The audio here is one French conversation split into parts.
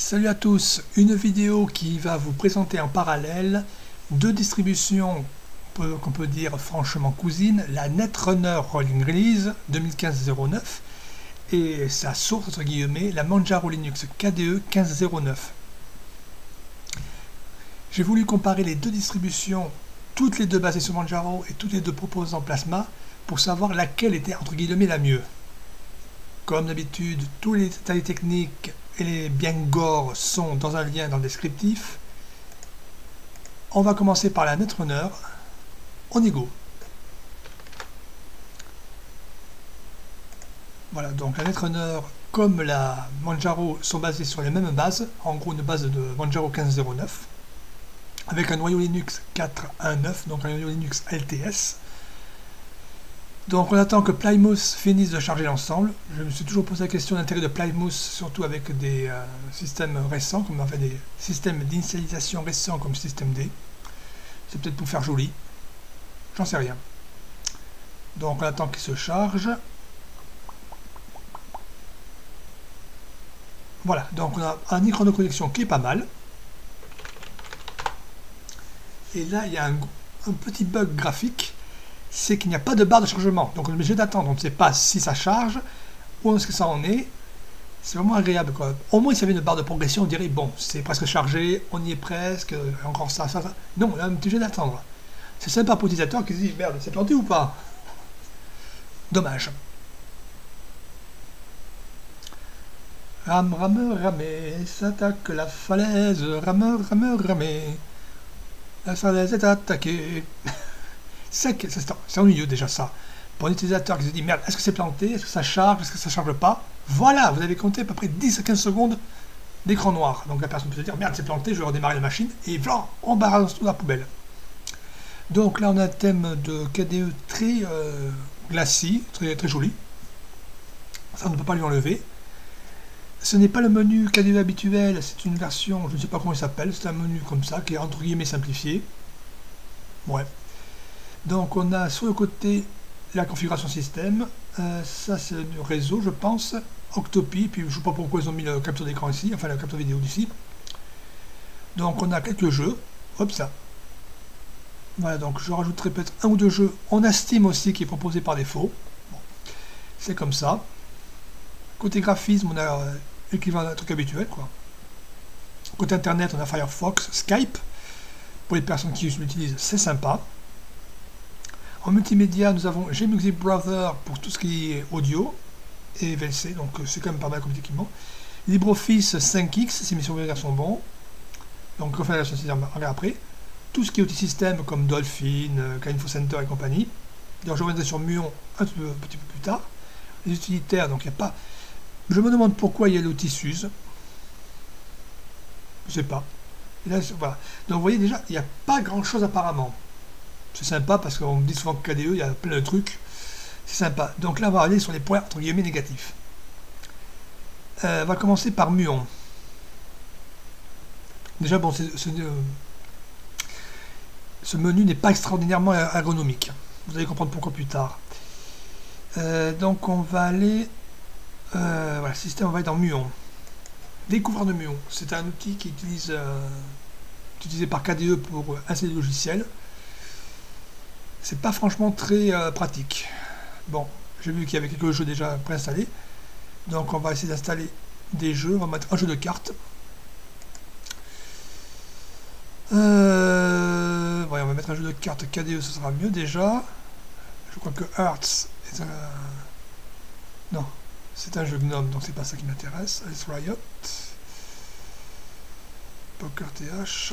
Salut à tous, une vidéo qui va vous présenter en parallèle deux distributions qu'on peut dire franchement cousines, la Netrunner Rolling Release 2015-09 et sa source entre la Manjaro Linux KDE 1509. J'ai voulu comparer les deux distributions, toutes les deux basées sur Manjaro et toutes les deux proposant Plasma, pour savoir laquelle était entre guillemets la mieux. Comme d'habitude, tous les détails techniques et les bien gore sont dans un lien dans le descriptif. On va commencer par la Netrunner. On y. Voilà, donc la Netrunner comme la Manjaro sont basées sur les mêmes bases, en gros une base de Manjaro 1509, avec un noyau Linux 4.1.9, donc un noyau Linux LTS, donc on attend que Plymouth finisse de charger l'ensemble. Je me suis toujours posé la question d'intérêt de Plymouth, surtout avec des euh, systèmes récents, comme fait des systèmes d'initialisation récents comme Système D. C'est peut-être pour faire joli. J'en sais rien. Donc on attend qu'il se charge. Voilà, donc on a un écran de connexion qui est pas mal. Et là, il y a un petit bug graphique c'est qu'il n'y a pas de barre de chargement. Donc on est obligé d'attendre. On ne sait pas si ça charge, où est-ce que ça en est. C'est vraiment agréable. Quoi. Au moins, s'il y avait une barre de progression, on dirait, bon, c'est presque chargé, on y est presque, encore ça, ça, ça. Non, on est obligé d'attendre. C'est sympa pour l'utilisateur qui se dit, merde, c'est planté ou pas? Dommage. Rame, rame, rame, s'attaque la falaise, rame, rame, rame. La falaise est attaquée. C'est ennuyeux déjà ça. Pour un utilisateur qui se dit merde, est-ce que c'est planté? Est-ce que ça charge? Est-ce que ça charge pas? Voilà, vous avez compté à peu près 10 à 15 secondes d'écran noir. Donc la personne peut se dire merde, c'est planté, je vais redémarrer la machine et voilà, on balance dans la poubelle. Donc là, on a un thème de KDE très euh, glacis, très, très joli. Ça, on ne peut pas lui enlever. Ce n'est pas le menu KDE habituel, c'est une version, je ne sais pas comment il s'appelle, c'est un menu comme ça, qui est entre guillemets simplifié. Ouais. Donc on a sur le côté la configuration système, euh, ça c'est le réseau je pense, Octopi, puis je ne sais pas pourquoi ils ont mis le capture d'écran ici, enfin la capture vidéo d'ici. Donc on a quelques jeux, hop ça. Voilà donc je rajouterai peut-être un ou deux jeux. On a Steam aussi qui est proposé par défaut. c'est comme ça. Côté graphisme, on a euh, l'équivalent d'un truc habituel quoi. Côté internet, on a Firefox, Skype. Pour les personnes qui l'utilisent, c'est sympa. En multimédia, nous avons Gmusic Brother pour tout ce qui est audio et VLC, donc euh, c'est quand même pas mal comme équipement. LibreOffice 5X, si mes souvenirs sont bons. Donc, enfin, je regarde après. Tout ce qui est outil système comme Dolphin, Info euh, Center et compagnie. Donc, je reviendrai sur Muon un petit peu, plus tard. Les utilitaires, donc il n'y a pas. Je me demande pourquoi il y a l'outil SUSE. Je sais pas. là, voilà. Donc, vous voyez déjà, il n'y a pas grand chose apparemment. C'est sympa parce qu'on me dit souvent que KDE, il y a plein de trucs. C'est sympa. Donc là, on va aller sur les points entre guillemets négatifs. Euh, on va commencer par Muon. Déjà, bon, euh, ce menu n'est pas extraordinairement ergonomique. Vous allez comprendre pourquoi plus tard. Euh, donc on va aller... voilà, système, on va être dans Muon. Découvrir de Muon. C'est un outil qui utilise, utilisé par KDE pour installer des logiciels c'est pas franchement très euh, pratique. Bon, j'ai vu qu'il y avait quelques jeux déjà préinstallés. Donc on va essayer d'installer des jeux. On va mettre un jeu de cartes. Euh, on va mettre un jeu de cartes KDE, ce sera mieux déjà. Je crois que Hearts est un... Non, c'est un jeu GNOME, donc c'est pas ça qui m'intéresse. S Riot. Poker TH.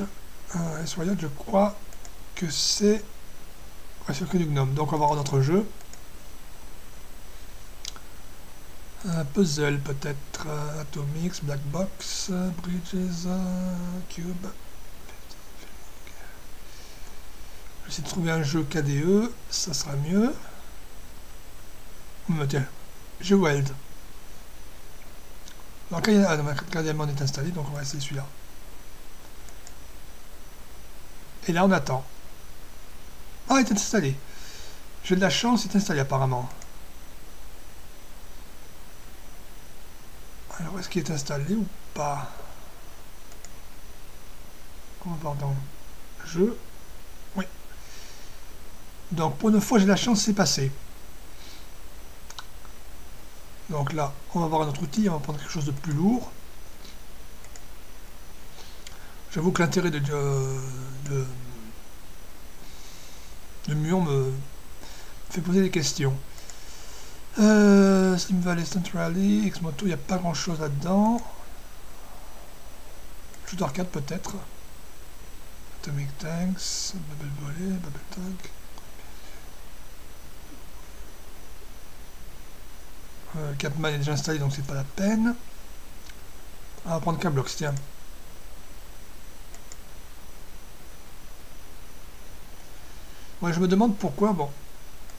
Euh, S Riot, je crois que c'est sur que du gnome. Donc on va voir notre jeu. Un puzzle peut-être. Atomix, Black Box, Bridges, Cube. Je essayer de trouver un jeu KDE, ça sera mieux. Oh, tiens, jeu Wild. Alors on est installé, donc on va essayer celui-là. Et là on attend. Ah, il est installé. J'ai de la chance, il est installé apparemment. Alors, est-ce qu'il est installé ou pas? On va voir dans jeu? Oui. Donc pour une fois, j'ai la chance, c'est passé. Donc là, on va voir un autre outil, on va prendre quelque chose de plus lourd. J'avoue que l'intérêt de, de, de, Muon me fait poser des questions. Euh, Valley Stunt Rally, X-Moto, il n'y a pas grand chose là-dedans. Shoot arcade peut-être. Atomic Tanks, Bubble Volley, Bubble Tank. Euh, Capman est déjà installé donc c'est pas la peine. On va prendre Cablox, tiens. Je me demande pourquoi, bon,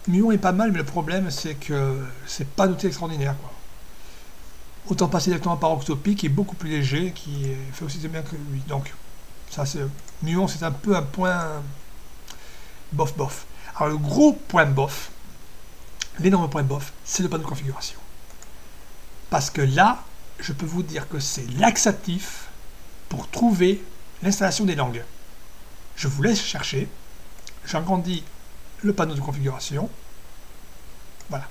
Muon est pas mal, mais le problème c'est que c'est pas noté extraordinaire. Autant passer directement par Octopi qui est beaucoup plus léger, qui fait aussi bien que lui. Donc, ça c'est. Muon c'est un peu un point bof bof. Alors le gros point bof, l'énorme point bof, c'est le panneau de configuration. Parce que là, je peux vous dire que c'est laxatif pour trouver l'installation des langues. Je vous laisse chercher. J'agrandis le panneau de configuration. Voilà.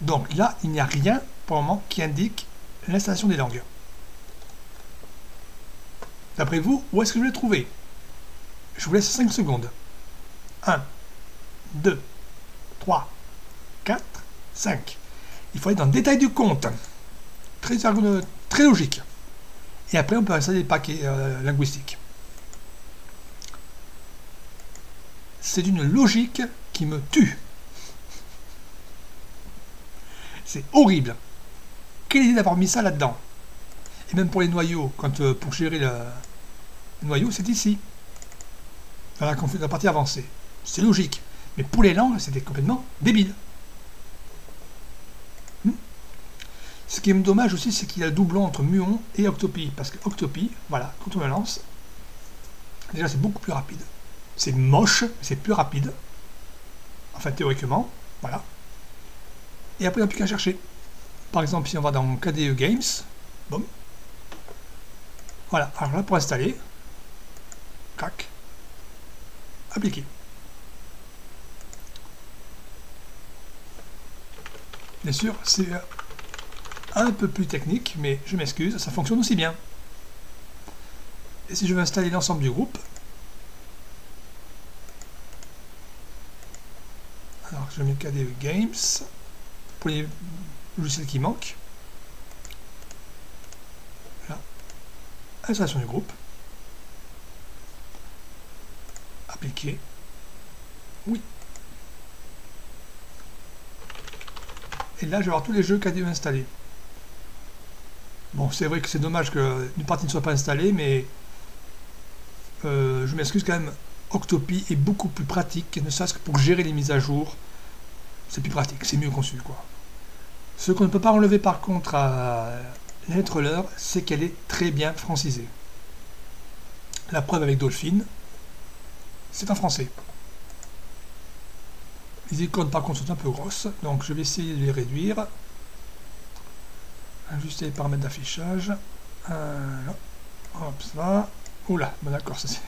Donc là, il n'y a rien pour le moment qui indique l'installation des langues. D'après vous, où est-ce que je vais le trouver? Je vous laisse 5 secondes. 1, 2, 3, 4, 5. Il faut aller dans le détail du compte. Très, très logique. Et après, on peut installer des paquets euh, linguistiques. C'est une logique qui me tue. C'est horrible. Quelle idée d'avoir mis ça là-dedans? Et même pour les noyaux, quand euh, pour gérer le, noyau, c'est ici. Dans la, la partie avancée. C'est logique. Mais pour les langues, c'était complètement débile. Hmm? Ce qui est dommage aussi, c'est qu'il y a le doublon entre Muon et Octopi. Parce que Octopi, voilà, quand on le lance, déjà c'est beaucoup plus rapide. C'est moche, c'est plus rapide. Enfin, théoriquement, voilà. Et après, il n'y a plus qu'à chercher. Par exemple, si on va dans KDE Games, boum. Voilà, alors là, pour installer, crac, appliquer. Bien sûr, c'est un peu plus technique, mais je m'excuse, ça fonctionne aussi bien. Et si je veux installer l'ensemble du groupe, je mets KDE Games pour les logiciels qui manquent. Voilà. Installation du groupe. Appliquer. Oui. Et là, je vais avoir tous les jeux KDE installés. Bon, c'est vrai que c'est dommage qu'une partie ne soit pas installée, mais euh, je m'excuse quand même. Octopi est beaucoup plus pratique, ne serait-ce que pour gérer les mises à jour c'est plus pratique, c'est mieux conçu quoi. Ce qu'on ne peut pas enlever par contre à l'heure, c'est qu'elle est très bien francisée. La preuve avec Dolphin, c'est en français. Les icônes par contre sont un peu grosses, donc je vais essayer de les réduire. Ajuster les paramètres d'affichage. Hop, ça. Oula, bon d'accord, ça c'est.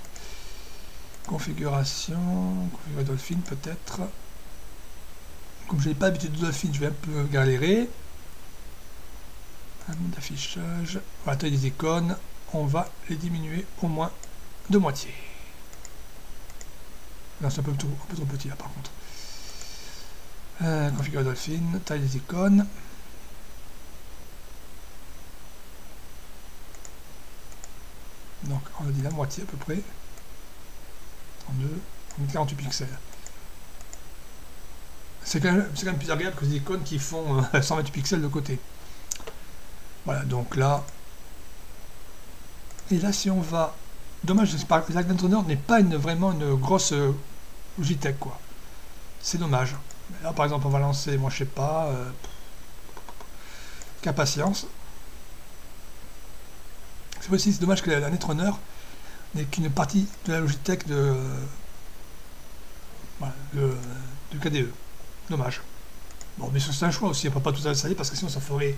Configuration, configurer Dolphin peut-être. Comme je n'ai pas l'habitude de Dolphin, je vais un peu galérer. Un d'affichage. Taille des icônes, on va les diminuer au moins de moitié. Non, c'est un peu, trop, un peu trop petit là par contre. Euh, configurer Dolphin, taille des icônes. Donc on a dit la moitié à peu près. 32, 48 pixels. C'est quand, même plus agréable que des icônes qui font 128 euh, pixels de côté. Voilà, donc là... Et là, si on va... Dommage, l'Accenture n'est pas vraiment une grosse euh, Logitech, quoi. C'est dommage. Là, par exemple, on va lancer, moi, je sais pas... Euh, qu'à patience. C'est aussi dommage que la Netrunner n'est qu'une partie de la Logitech de, voilà, de, du KDE. Dommage. Bon, mais c'est un choix aussi, on ne peut pas tout installer parce que sinon ça ferait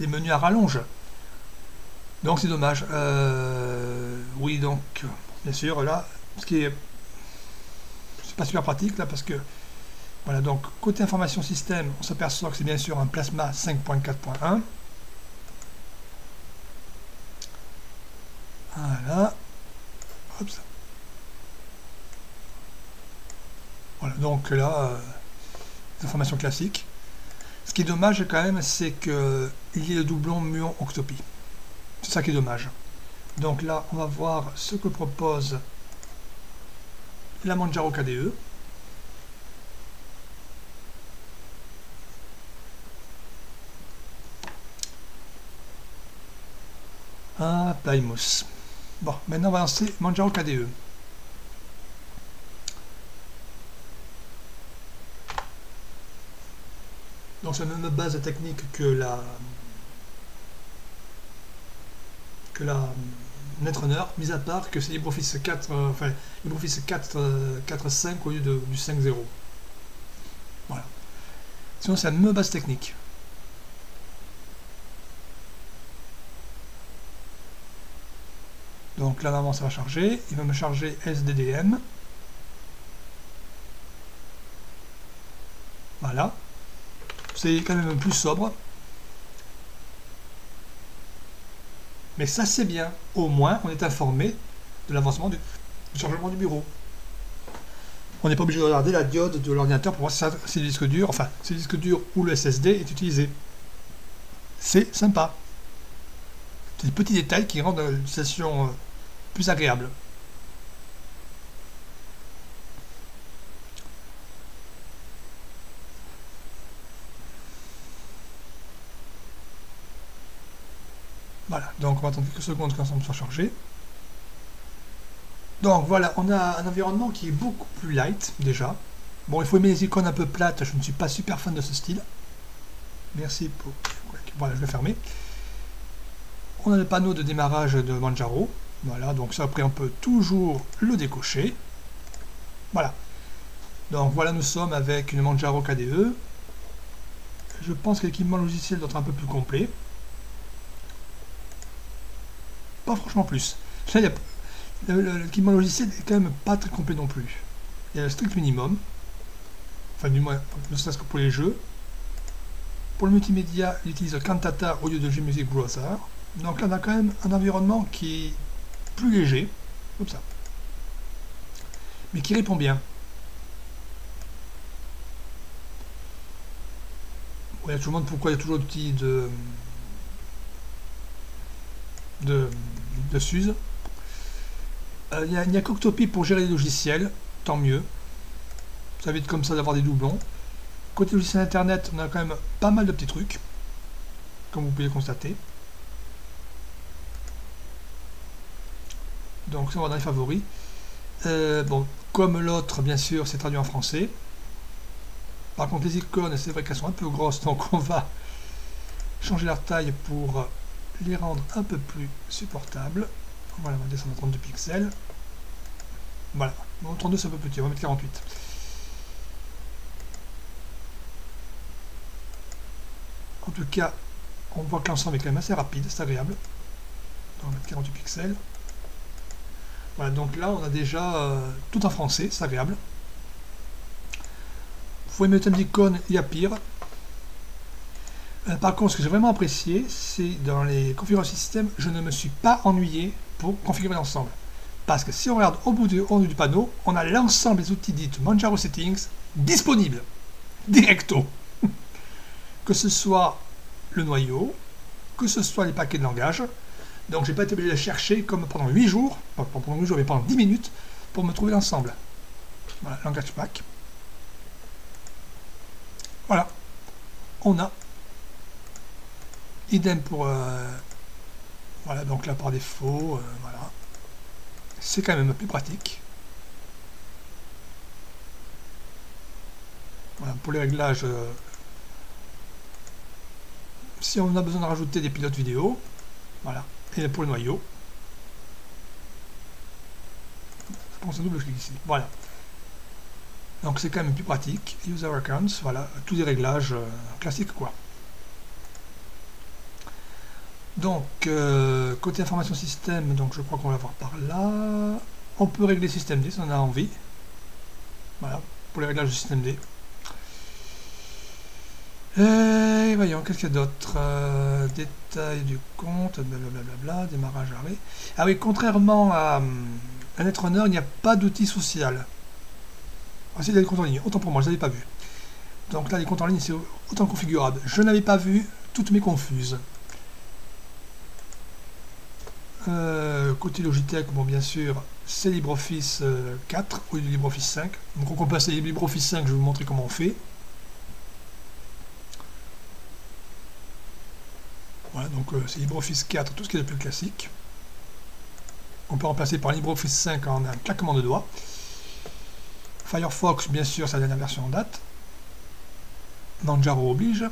des menus à rallonge. Donc c'est dommage. Euh, oui, donc, bien sûr, là, ce qui est, c'est pas super pratique là parce que voilà, donc côté information système, on s'aperçoit que c'est bien sûr un plasma 5.4.1. Voilà. Hop. Voilà, donc là, euh, informations classiques. Ce qui est dommage quand même, c'est qu'il y ait le doublon muon octopie. C'est ça qui est dommage. Donc là, on va voir ce que propose la Manjaro KDE. Ah, Plymouth. Bon, maintenant on va lancer Manjaro KDE. Donc c'est la même base technique que la que la Netrunner, mis à part que c'est LibreOffice 4, euh, enfin LibreOffice 4, 4.5 euh, au lieu du 5.0. Voilà. Sinon c'est la même base technique. Donc là, normalement, ça va charger. Il va me charger SDDM. Voilà. C'est quand même plus sobre. Mais ça, c'est bien. Au moins, on est informé de l'avancement du, chargement du bureau. On n'est pas obligé de regarder la diode de l'ordinateur pour voir si, le disque dur, enfin, si le disque dur ou le SSD est utilisé. C'est sympa. C'est des petits détails qui rendent l'utilisation euh, plus agréable. Voilà, donc on va attendre quelques secondes que l'ensemble soit chargé. Donc voilà, on a un environnement qui est beaucoup plus light déjà. Bon, il faut aimer les icônes un peu plates, je ne suis pas super fan de ce style. Merci pour... Voilà, je vais fermer. On a le panneau de démarrage de Manjaro. Voilà, donc ça après on peut toujours le décocher. Voilà. Donc voilà, nous sommes avec une Manjaro KDE. Je pense que l'équipement logiciel doit être un peu plus complet. Pas franchement plus. L'équipement logiciel est quand même pas très complet non plus. Il y a le strict minimum. Enfin, du moins, ne serait-ce que pour les jeux. Pour le multimédia, il utilise Cantata au lieu de G-Music Browser. Donc là, on a quand même un environnement qui est plus léger, comme ça. Mais qui répond bien. je je me demande pourquoi il y a toujours le petit de de, Euh, il y a, qu'Octopi pour gérer les logiciels, tant mieux. Ça évite comme ça d'avoir des doublons. Côté logiciel internet, on a quand même pas mal de petits trucs, comme vous pouvez constater. Donc ça on va dans les favoris. Euh, bon, comme l'autre, bien sûr, c'est traduit en français. Par contre, les icônes, c'est vrai qu'elles sont un peu grosses, donc on va changer leur taille pour les rendre un peu plus supportables. Voilà, on va descendre à 32 pixels. Voilà, bon, 32 c'est un peu petit, on va mettre 48. En tout cas, on voit que l'ensemble est quand même assez rapide, c'est agréable. On va mettre 48 pixels. Voilà, donc là, on a déjà euh, tout en français, c'est agréable. Vous pouvez mettre une icône, il y a pire. Euh, par contre, ce que j'ai vraiment apprécié, c'est dans les configurations système, je ne me suis pas ennuyé pour configurer l'ensemble. Parce que si on regarde au bout du, panneau, on a l'ensemble des outils dits Manjaro Settings disponibles, directo. que ce soit le noyau, que ce soit les paquets de langage. Donc j'ai pas été obligé de chercher comme pendant 8 jours, pas pendant 8 jours, mais pendant 10 minutes, pour me trouver l'ensemble. Voilà, langage pack. Voilà. On a Idem pour... Euh, voilà, donc là par défaut, euh, voilà. C'est quand même plus pratique. Voilà, pour les réglages, euh, si on a besoin de rajouter des pilotes vidéo, voilà. Et pour le noyau, pense un double clic ici. Voilà. Donc c'est quand même plus pratique. User accounts, voilà, tous les réglages classiques quoi. Donc, euh, côté information système, donc je crois qu'on va voir par là. On peut régler système D si on a envie. Voilà, pour les réglages du système D. Et voyons, qu'est-ce qu'il y a d'autre euh, Détail du compte, blablabla, démarrage arrêt. Ah oui, contrairement à hum, un Netrunner, il n'y a pas d'outil social. Ah, c'est des comptes en ligne, autant pour moi, je ne l'avais pas vu. Donc là, les comptes en ligne, c'est autant configurable. Je n'avais pas vu, toutes mes confuses. Euh, côté Logitech, bon bien sûr, c'est LibreOffice 4 ou LibreOffice 5. Donc on peut passer LibreOffice 5, je vais vous montrer comment on fait. Voilà, donc euh, c'est LibreOffice 4, tout ce qui est le plus classique. On peut remplacer par LibreOffice 5 en un claquement de doigts. Firefox, bien sûr, c'est la dernière version en date. Manjaro oblige.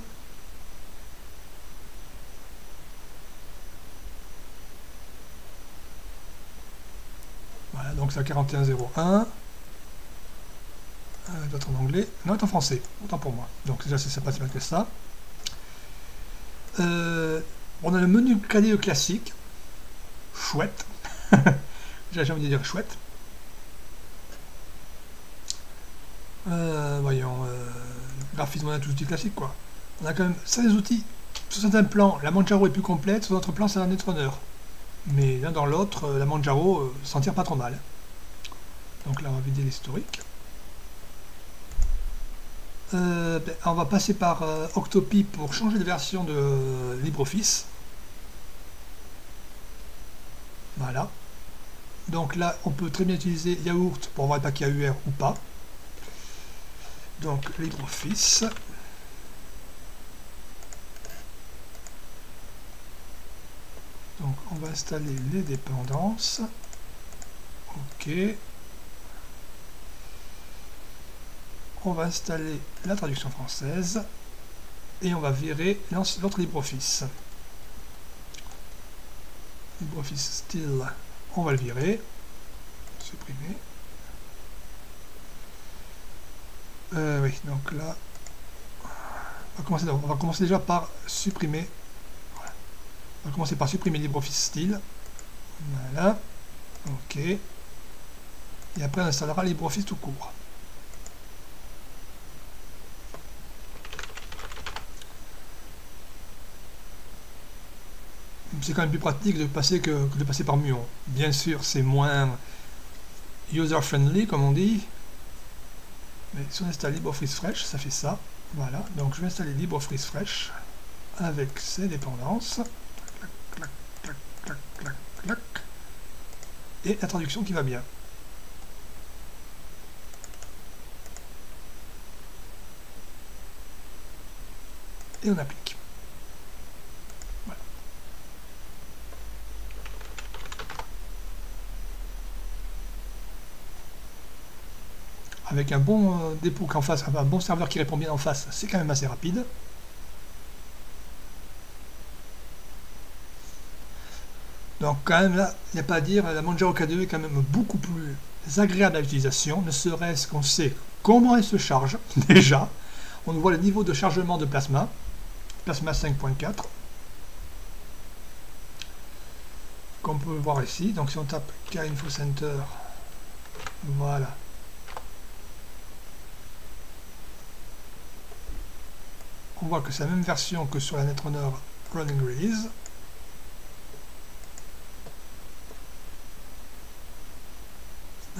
Voilà, donc c'est 4101. Euh, doit être en anglais. Non, est en français. Autant pour moi. Donc déjà, c'est pas si mal que ça. Euh, on a le menu clavier classique. Chouette. J'ai envie de dire chouette. Euh, voyons, euh, graphisme, on a tout outils classique quoi. On a quand même ça des outils. Sur certains plans, la Manjaro est plus complète, sur d'autres plans, c'est un Netrunner. Mais l'un dans l'autre, la Manjaro s'en tire pas trop mal. Donc là, on va vider l'historique. Ben, on va passer par Octopi pour changer de version de LibreOffice. Voilà. Donc là, on peut très bien utiliser Yaourt pour voir le paquet AUR ou pas. Donc LibreOffice. Donc on va installer les dépendances. OK. On va installer la traduction française. Et on va virer l'autre LibreOffice. LibreOffice Style, on va le virer. Supprimer. Euh, oui, donc là, on va, commencer, on va commencer déjà par supprimer. On va commencer par supprimer LibreOffice Style. Voilà. OK. Et après, on installera LibreOffice tout court. C'est quand même plus pratique de passer que, de passer par Muon. Bien sûr, c'est moins user-friendly, comme on dit, mais si on installe LibreOffice Fresh, ça fait ça. Voilà, donc je vais installer LibreOffice Fresh avec ses dépendances. Clac, clac, clac, clac, clac, Et la traduction qui va bien. Et on applique. Avec un bon euh, dépôt en face, un bon serveur qui répond bien en face, c'est quand même assez rapide. Donc quand même là, il n'y a pas à dire, la Manjaro K2 est quand même beaucoup plus agréable à l'utilisation, ne serait-ce qu'on sait comment elle se charge, déjà. On voit le niveau de chargement de Plasma, Plasma 5.4, qu'on peut voir ici. Donc si on tape K-Info Center, voilà, on voit que c'est la même version que sur la Netrunner Running Release.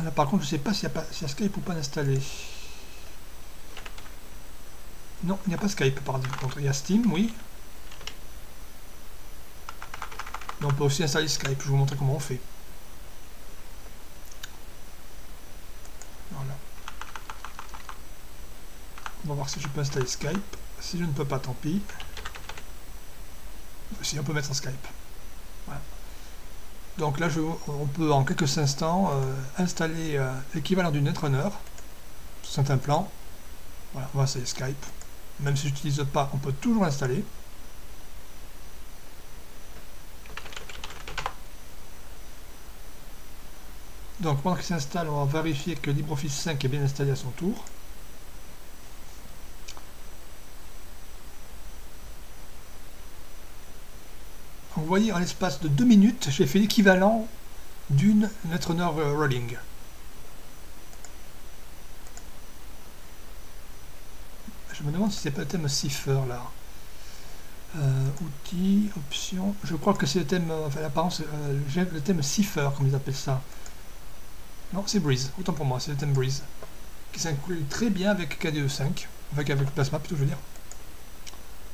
Là, par contre, je ne sais pas s'il y, a Skype ou pas installé. Non, il n'y a pas Skype par contre. Il y a Steam, oui. Mais on peut aussi installer Skype. Je vais vous montrer comment on fait. Voilà. On va voir si je peux installer Skype. Si je ne peux pas, tant pis. Si on peut mettre un Skype. Donc là, je, on peut en quelques instants euh, installer euh, l'équivalent du Netrunner sur certains plans. Voilà, on va installer Skype. Même si je n'utilise pas, on peut toujours l'installer. Donc pendant qu'il s'installe, on va vérifier que LibreOffice 5 est bien installé à son tour. Voyez, en l'espace de deux minutes, j'ai fait l'équivalent d'une Netrunner Rolling. Je me demande si c'est pas le thème Cipher là. Euh, outils, options. Je crois que c'est le thème, euh, enfin l'apparence, euh, le thème Cipher, comme ils appellent ça. Non, c'est Breeze, autant pour moi, c'est le thème Breeze. Qui s'inclut très bien avec KDE5, avec, avec Plasma plutôt, je veux dire.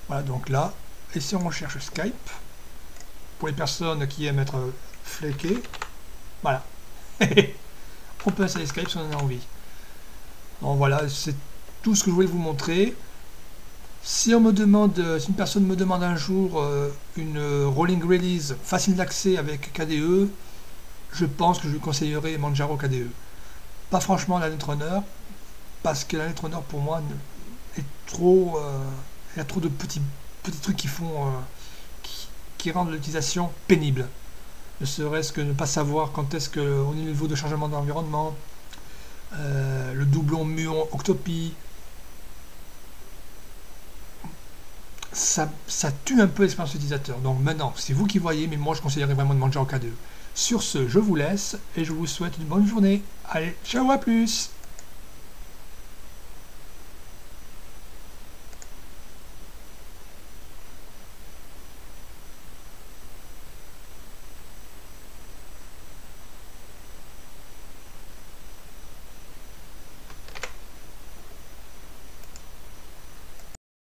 Voilà, donc là, et si on recherche Skype, pour les personnes qui aiment être fléquées, voilà. on peut installer Skype si on en a envie. Donc voilà, c'est tout ce que je voulais vous montrer. Si on me demande, si une personne me demande un jour euh, une rolling release facile d'accès avec KDE, je pense que je lui conseillerais Manjaro KDE. Pas franchement la Netrunner, parce que la Netrunner pour moi est trop, euh, il y a trop de petits petits trucs qui font, euh, qui, rendent l'utilisation pénible. Ne serait-ce que ne pas savoir quand est-ce qu'on est au niveau de changement d'environnement, le doublon muon octopie, ça, tue un peu l'expérience utilisateur. Donc maintenant, c'est vous qui voyez, mais moi je conseillerais vraiment de manger en K2. Sur ce, je vous laisse et je vous souhaite une bonne journée. Allez, ciao, à plus